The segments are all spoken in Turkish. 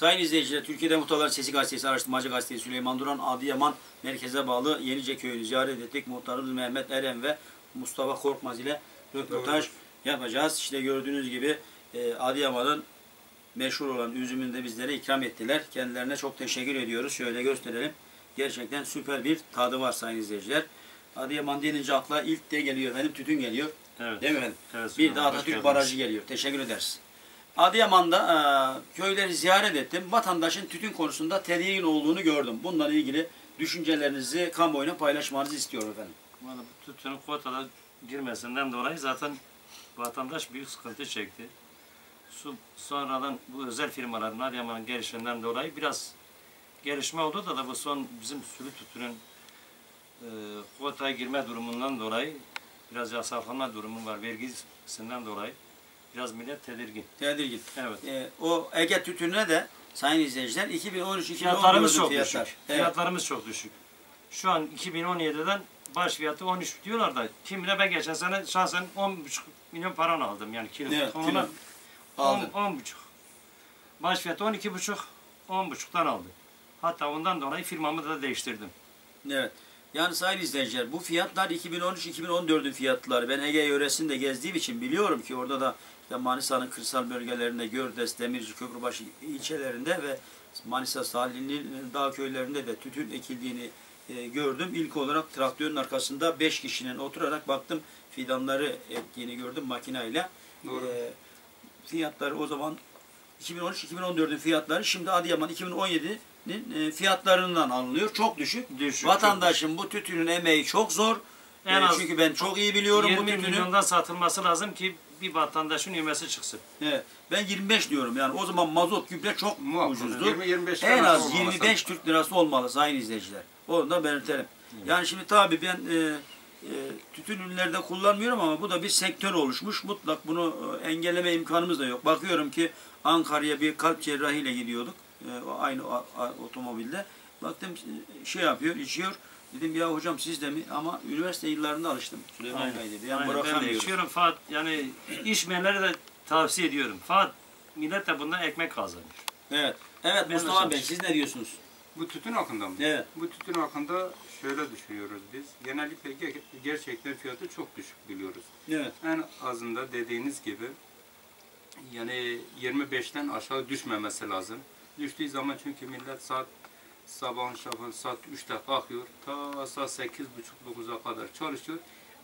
Sayın izleyiciler, Türkiye'de Muhtarlar Sesi Gazetesi, Araştırmacı Gazetesi Süleyman Duran, Adıyaman merkeze bağlı Yenice Köyü'nü ziyaret ettik. Muhtarımız Mehmet Eren ve Mustafa Korkmaz ile röportaj yapacağız. İşte gördüğünüz gibi e, Adıyaman'ın meşhur olan üzümünü de bizlere ikram ettiler. Kendilerine çok teşekkür ediyoruz. Şöyle gösterelim. Gerçekten süper bir tadı var sayın izleyiciler. Adıyaman denince akla ilk de geliyor. Benim tütün geliyor. Evet. Değil mi efendim? Evet, Bir de Atatürk. Barajı geliyor. Teşekkür ederiz. Adıyaman'da e, köyleri ziyaret ettim. Vatandaşın tütün konusunda tedirgin olduğunu gördüm. Bununla ilgili düşüncelerinizi kamuoyuna paylaşmanızı istiyorum efendim. Valla tütünün kotada girmesinden dolayı zaten vatandaş büyük sıkıntı çekti. Su, sonradan bu özel firmaların Adıyaman'ın gelişinden dolayı biraz gelişme oldu da, da bu son bizim sürü tütünün e, kotaya girme durumundan dolayı biraz yasaklanma durumu var vergisinden dolayı biraz millet tedirgin. Tedirgin. Evet. E, o Ege tütününe de sayın izleyiciler 2013 Fiyatlarımız 2014 çok fiyatlar. düşük. Evet. Fiyatlarımız çok düşük. Şu an 2017'den baş fiyatı 13 diyorlar da kimine ben geçen sene şahsen 10,5 milyon paran aldım yani kilo. Evet, kilo. 10, Aldın. 10,5. Baş fiyatı 12,5 10,5'tan aldım. Hatta ondan dolayı firmamı da değiştirdim. Evet. Yani sayın izleyiciler bu fiyatlar 2013-2014'ün fiyatları. Ben Ege yöresinde gezdiğim için biliyorum ki orada da işte Manisa'nın kırsal bölgelerinde, Gördes, Demirci, Köprübaşı ilçelerinde ve Manisa sahilinin dağ köylerinde de tütün ekildiğini e, gördüm. İlk olarak traktörün arkasında 5 kişinin oturarak baktım fidanları ektiğini gördüm makineyle. Doğru. E, fiyatları o zaman 2013-2014'ün fiyatları şimdi Adıyaman 2017'nin e, fiyatlarından alınıyor. Çok düşük. Düşük, Vatandaşın bu tütünün emeği çok zor. En E, az çünkü ben çok iyi biliyorum bu 20 tütünü. milyondan satılması lazım ki bir vatandaşın yemesi çıksın. Evet. Ben 25 diyorum yani o zaman mazot gübre çok Muhakkak. ucuzdu. 20-25 En lira az olmaması 25 Türk lirası olmalı sayın izleyiciler. Onu da belirtelim. Yani şimdi tabii ben e, e, tütün ürünlerde kullanmıyorum ama bu da bir sektör oluşmuş. Mutlak bunu e, engelleme imkanımız da yok. Bakıyorum ki Ankara'ya bir kalp cerrahiyle gidiyorduk. E, aynı a- a- otomobilde. Baktım e, şey yapıyor, içiyor. Dedim ya hocam siz de mi? Ama üniversite yıllarında alıştım. Süleyman Aynen. Bey dedi. Yani Aynen, ben de bırakamıyorum. içiyorum Fat yani içmeyenlere de tavsiye ediyorum. Fat millet de bundan ekmek kazanıyor. Evet. Evet Ben Mustafa Bey siz ne diyorsunuz? Bu tütün hakkında mı? Evet. Bu tütün hakkında şöyle düşünüyoruz biz. Genellikle ge- gerçekten fiyatı çok düşük biliyoruz. Evet. En azında dediğiniz gibi yani 25'ten aşağı düşmemesi lazım. Düştüğü zaman çünkü millet saat sabahın şafakı saat 3'te kalkıyor. Ta saat 8.30-9'a kadar çalışıyor.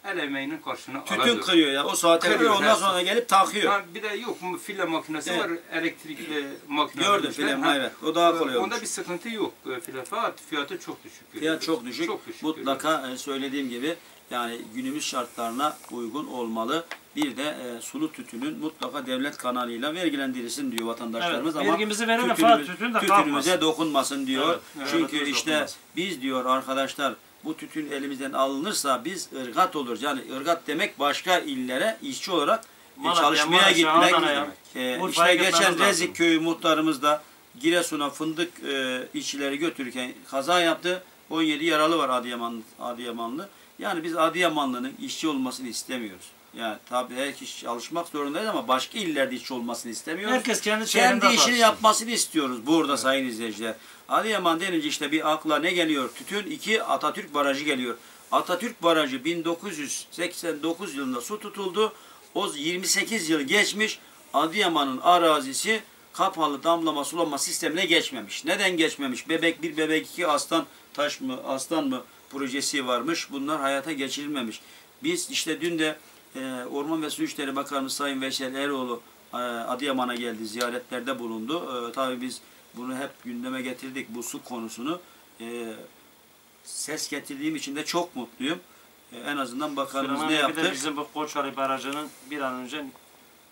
El emeğinin karşını Tütün alıyor. kırıyor ya. O saate Kırıyor, ondan sonra gelip takıyor. Ha, bir de yok mu file makinesi Evet. var, elektrikli makine. Gördüm Ha, evet. O daha kolay. Onda bir sıkıntı yok. e, File fakat fiyatı çok düşük. Fiyat görüyoruz. çok düşük. Çok düşük görüyoruz. Mutlaka e, söylediğim gibi yani günümüz şartlarına uygun olmalı. Bir de e, sulu tütünün mutlaka devlet kanalıyla vergilendirilsin diyor vatandaşlarımız Evet, ama vergimizi verelim, tütünümüz- tütün de tütünümüze dokunmasın diyor. Evet, evet, Çünkü işte dokunmasın. biz diyor arkadaşlar bu tütün elimizden alınırsa biz ırgat oluruz. Yani ırgat demek başka illere işçi olarak e, Malatya, çalışmaya Maraş, gitmek. Adana'ya, E, işte geçen. Rezik köyü muhtarımız da Giresun'a fındık e, işçileri götürürken kaza yaptı. 17 yaralı var Adıyaman, Adıyamanlı. Yani biz Adıyamanlı'nın işçi olmasını istemiyoruz. Yani tabii her kişi çalışmak zorundayız ama başka illerde işçi olmasını istemiyoruz. Herkes kendi Kendi işini baksın. yapmasını istiyoruz burada sayın izleyiciler. Adıyaman denince işte bir akla ne geliyor? Tütün 2 Atatürk Barajı geliyor. Atatürk Barajı 1989 yılında su tutuldu. O 28 yıl geçmiş. Adıyaman'ın arazisi kapalı damlama sulama sistemine geçmemiş. Neden geçmemiş? Bebek 1, Bebek 2, Aslan Taş mı, Aslan mı projesi varmış. Bunlar hayata geçirilmemiş. Biz işte dün de e, Orman ve Su İşleri Bakanımız Sayın Veysel Eroğlu e, Adıyaman'a geldi, ziyaretlerde bulundu. E, tabii biz bunu hep gündeme getirdik bu su konusunu. E, ses getirdiğim için de çok mutluyum. E, en azından bakanımız Süleyman ne Bir de yaptı? bizim bu Koçali Barajı'nın bir an önce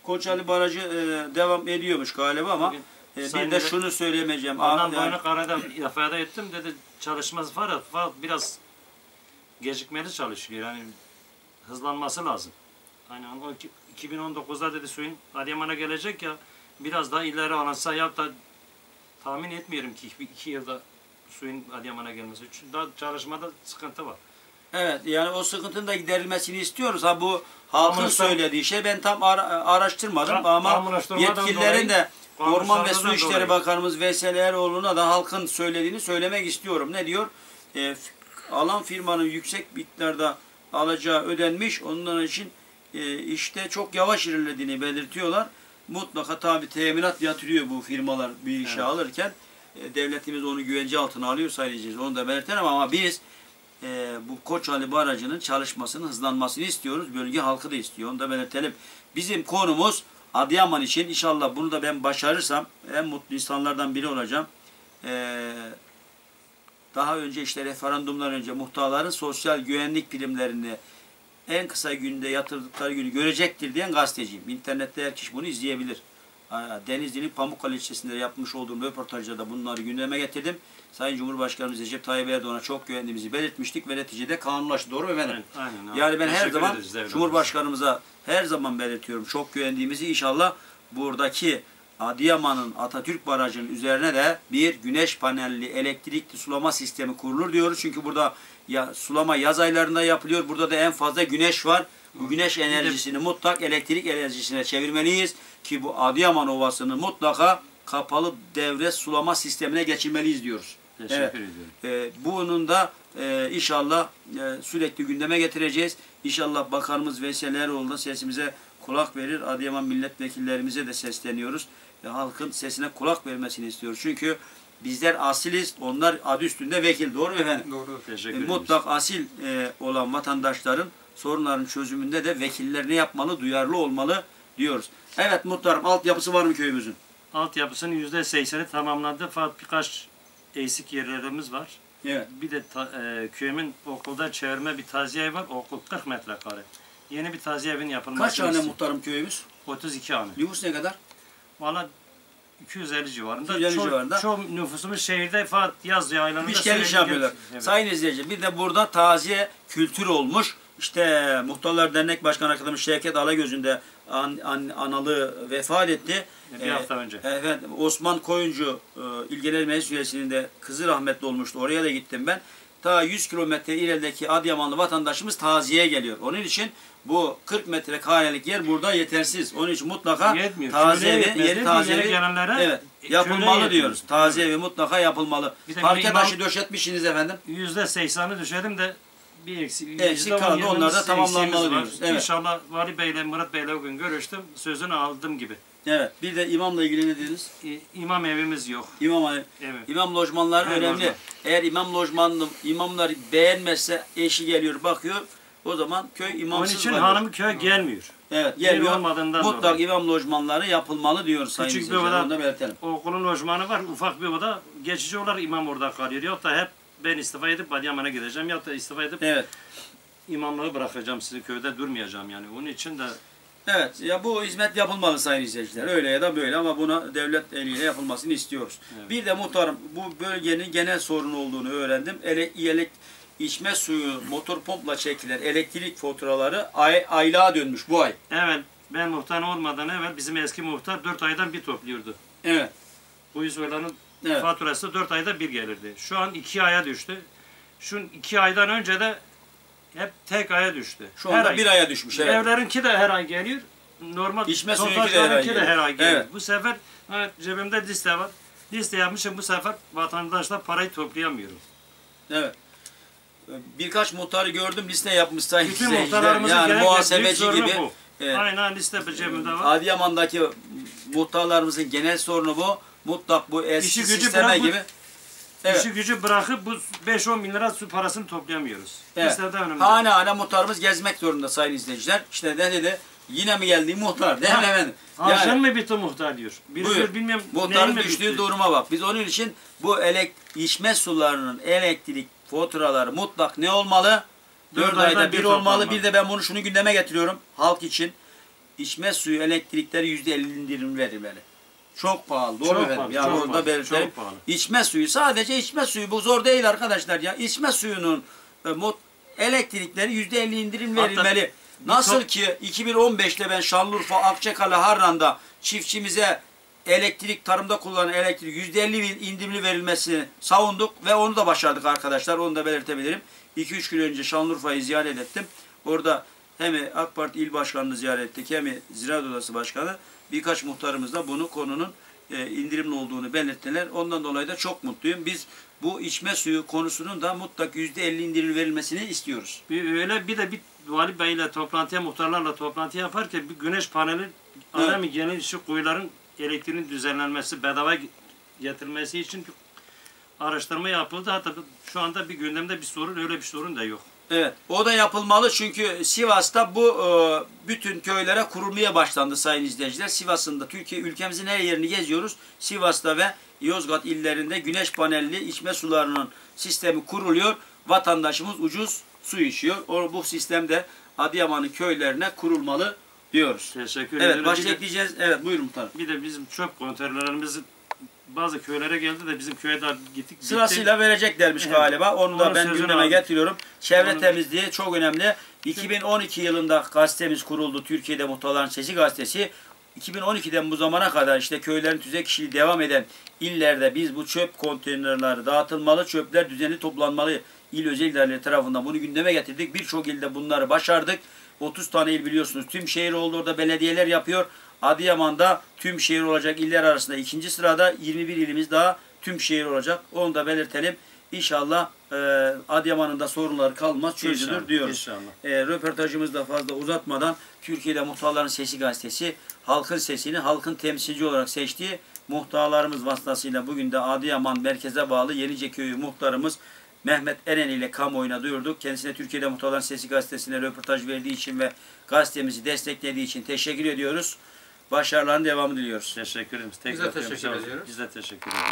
Koçali Barajı e, devam ediyormuş galiba ama Bugün e, bir Sayın de şunu söylemeyeceğim. yani- boynu karada ifade ettim dedi çalışması var fakat biraz gecikmeli çalışıyor yani hızlanması lazım. Hani o iki- 2019'da dedi suyun Adıyaman'a gelecek ya biraz daha ileri alınsa ya da tahmin etmiyorum ki bir iki yılda suyun Adıyaman'a gelmesi. Çünkü daha çalışmada sıkıntı var. Evet yani o sıkıntının da giderilmesini istiyoruz. Ha bu halkın Kamunuştan- söylediği şey ben tam ara- araştırmadım Ka- ama yetkililerin de Orman ve Su İşleri dolayı. Bakanımız Veysel Eroğlu'na da halkın söylediğini söylemek istiyorum. Ne diyor? E, alan firmanın yüksek miktarda alacağı ödenmiş. Onların için e, işte çok yavaş ilerlediğini belirtiyorlar. Mutlaka tabi teminat yatırıyor bu firmalar bir işe Evet. alırken. E, devletimiz onu güvence altına alıyor sayacağız. Onu da belirtelim ama biz e, bu Koçali Barajı'nın çalışmasının hızlanmasını istiyoruz. Bölge halkı da istiyor. Onu da belirtelim. Bizim konumuz Adıyaman için inşallah bunu da ben başarırsam en mutlu insanlardan biri olacağım. E, daha önce işte referandumdan önce muhtarların sosyal güvenlik primlerini en kısa günde yatırdıkları günü görecektir diyen gazeteciyim. İnternette her kişi bunu izleyebilir. Denizli'nin Pamukkale ilçesinde yapmış olduğum röportajda da bunları gündeme getirdim. Sayın Cumhurbaşkanımız Recep Tayyip Erdoğan'a çok güvendiğimizi belirtmiştik ve neticede kanunlaştı. Doğru mu efendim? Aynen, aynen. Yani ben her zaman ederiz. Cumhurbaşkanımıza her zaman belirtiyorum. Çok güvendiğimizi inşallah buradaki Adıyaman'ın Atatürk Barajı'nın üzerine de bir güneş panelli elektrikli sulama sistemi kurulur diyoruz. Çünkü burada ya sulama yaz aylarında yapılıyor. Burada da en fazla güneş var. Bu güneş enerjisini mutlak elektrik enerjisine çevirmeliyiz ki bu Adıyaman Ovası'nı mutlaka kapalı devre sulama sistemine geçirmeliyiz diyoruz. Teşekkür Evet. ediyorum. Ee, bunun da e, inşallah e, sürekli gündeme getireceğiz. İnşallah Bakanımız Veysel Eroğlu da sesimize kulak verir. Adıyaman milletvekillerimize de sesleniyoruz. Ve halkın sesine kulak vermesini istiyoruz. Çünkü bizler asiliz, onlar adı üstünde vekil. Doğru mu efendim? Doğru. Teşekkür E, ederiz. mutlak asil e, olan vatandaşların sorunların çözümünde de vekiller ne yapmalı, duyarlı olmalı diyoruz. Evet muhtarım altyapısı var mı köyümüzün? Altyapısının yüzde sekseni tamamlandı fakat birkaç eksik yerlerimiz var. Evet. Bir de ta, e, köyümün okulda çevirme bir taziye evi var. Okul 40 metrekare. Yeni bir taziye evin yapılması Kaç tane muhtarım köyümüz? 32 hane. Nüfus ne kadar? Valla 250 civarında. 250 Çok- civarında. Çok nüfusumuz şehirde fakat yaz aylarında Gitmiş geliş yapıyorlar. Evet. Sayın izleyici bir de burada taziye kültür olmuş. İşte Muhtarlar Dernek Başkanı arkadaşımız Şevket Alagöz'ünde an, an, analı vefat etti. Bir Ee, hafta önce. Evet, Osman Koyuncu e, İlgiler Meclis Üyesi'nin de kızı rahmetli olmuştu. Oraya da gittim ben. Ta 100 kilometre ilerideki Adıyamanlı vatandaşımız taziye geliyor. Onun için bu 40 metre karelik yer burada yetersiz. Onun için mutlaka Yetmiyor. taziye Köylüye evi, yeri evi gelenlere evet, yapılmalı diyoruz. Taziye evi mutlaka yapılmalı. Bir de Parke taşı döşetmişsiniz efendim. Yüzde sekseni düşerim de bir eksik. Eksik on kaldı, yirmimiz onlar da tamamlanmalı diyoruz. Evet. İnşallah Vali Bey'le Murat Bey'le o gün görüştüm. Sözünü aldım gibi. Evet. Bir de imamla ilgili ne dediniz? İ- İmam evimiz yok. İmam Evet. İmam lojmanları Evet, önemli. lojman. Eğer imam lojmanını imamlar beğenmezse eşi geliyor bakıyor. O zaman köy Onun imamsız için kalıyor. hanım köy gelmiyor. Evet gelmiyor. Mutlak dolayı. imam lojmanları yapılmalı diyoruz sayın Küçük bir oda-. Okulun lojmanı var. Ufak bir oda. Geçici olarak imam orada kalıyor. Yok da hep ben istifa edip Adıyaman'a gideceğim. Ya da istifa edip Evet. imamlığı bırakacağım. Sizin köyde durmayacağım yani. Onun için de Evet. Ya bu hizmet yapılmalı sayın izleyiciler. Öyle ya da böyle ama buna devlet eliyle yapılmasını istiyoruz. Evet. Bir de muhtarım bu bölgenin genel sorunu olduğunu öğrendim. Ele, elek, içme suyu motor pompla çekilen elektrik faturaları ay, aylığa dönmüş bu ay. evet ben muhtar olmadan evvel bizim eski muhtar 4 aydan bir topluyordu. Evet. Bu yüzlerin Evet. faturası 4 ayda bir gelirdi. Şu an 2 aya düştü. Şu 2 aydan önce de hep tek aya düştü. Şu anda ay. bir aya düşmüş. Evet. Evlerinki de her ay geliyor. Normal İçme suyunki de her ay geliyor. her ay geliyor. Evet. Bu sefer ha, cebimde liste var. Liste yapmışım bu sefer vatandaşlar parayı toplayamıyorum. Evet. Birkaç muhtarı gördüm liste yapmış sayın Bütün muhtarlarımızın Yani muhasebeci gibi. bu. Evet. Aynen liste cebimde var. Adıyaman'daki muhtarlarımızın genel sorunu bu. Mutlak bu eski İşi gücü sisteme bırak gibi. Evet. İşi gücü bırakıp bu 5-10 bin lira su parasını toplayamıyoruz. Evet. Listede önümde. Hane hane muhtarımız gezmek zorunda sayın izleyiciler. İşte ne dedi? Yine mi geldi muhtar? Değil mi Ha. efendim? Harçın Yani, mı bitti muhtar diyor. Biri Buyur. diyor muhtarın mi düştüğü bitti? duruma bak. Biz onun için bu elek içme sularının elektrik faturaları mutlak ne olmalı? Dört 4 ayda ayda bir bir olmalı. toplanmalı. Bir de ben bunu şunu gündeme getiriyorum halk için. İçme suyu elektrikleri %50 indirim verilmeli. Çok pahalı. Doğru Çok efendim? pahalı, Yani çok onu da belirtelim. İçme suyu sadece içme suyu bu zor değil arkadaşlar ya. İçme suyunun e, mot- elektrikleri %50 indirim Hatta verilmeli. Nasıl çok- ki 2015'te ben Şanlıurfa Akçakale Harran'da çiftçimize elektrik, tarımda kullanılan elektrik %50 indirimli verilmesini savunduk ve onu da başardık arkadaşlar. Onu da belirtebilirim. 2-3 gün önce Şanlıurfa'yı ziyaret ettim. Orada hem AK Parti il başkanını ziyaret ettik hem Ziraat Odası Başkanı birkaç muhtarımız da bunu konunun e, indirimli olduğunu belirttiler. Ondan dolayı da çok mutluyum. Biz bu içme suyu konusunun da mutlak %50 indirim verilmesini istiyoruz. Bir öyle bir de bir vali beyle toplantıya muhtarlarla toplantı yaparken bir güneş paneli Adem'i genel işi kuyuların elektriğinin düzenlenmesi bedava getirilmesi için araştırma yapıldı. Hatta şu anda bir gündemde bir sorun öyle bir sorun da yok. Evet, o da yapılmalı çünkü Sivas'ta bu e, bütün köylere kurulmaya başlandı sayın izleyiciler. Sivas'ın da Türkiye ülkemizin her yerini geziyoruz. Sivas'ta ve Yozgat illerinde güneş panelli içme sularının sistemi kuruluyor. Vatandaşımız ucuz su içiyor. O, bu sistemde Adıyaman'ın köylerine kurulmalı diyoruz. Teşekkür Evet, başka Bir de- ekleyeceğiz. Evet, buyurun muhtarım. Bir de bizim çöp konteynerlerimiz bazı köylere geldi de bizim köye daha gittik. Sırasıyla vereceklermiş Evet. galiba. Onu da Onun ben gündeme aldım. getiriyorum. Çevre Onun- temizliği çok önemli. 2012 yılında gazetemiz kuruldu. Türkiye'de Muhtarların Sesi gazetesi. 2012'den bu zamana kadar işte köylerin tüzek kişiliği devam eden illerde biz bu çöp konteynerleri dağıtılmalı, çöpler düzenli toplanmalı. İl özel idareleri tarafından bunu gündeme getirdik. Birçok ilde bunları başardık. 30 tane il biliyorsunuz. Tüm şehir oldu orada belediyeler yapıyor. Adıyaman'da tüm şehir olacak iller arasında ikinci sırada 21 ilimiz daha tüm şehir olacak. Onu da belirtelim. İnşallah e, Adıyaman'ın da sorunları kalmaz, çözülür İnşallah, diyoruz. inşallah. E, röportajımızı da fazla uzatmadan Türkiye'de Muhtarların Sesi gazetesi halkın sesini halkın temsilci olarak seçtiği muhtarlarımız vasıtasıyla bugün de Adıyaman merkeze bağlı Yenice Köyü muhtarımız Mehmet Eren ile kamuoyuna duyurduk. Kendisine Türkiye'de Muhtarların Sesi gazetesine röportaj verdiği için ve gazetemizi desteklediği için teşekkür ediyoruz. Başarıların devamı diliyoruz. Teşekkür ederiz. Biz de Tekrar teşekkür ediyoruz. Biz de teşekkür ederiz.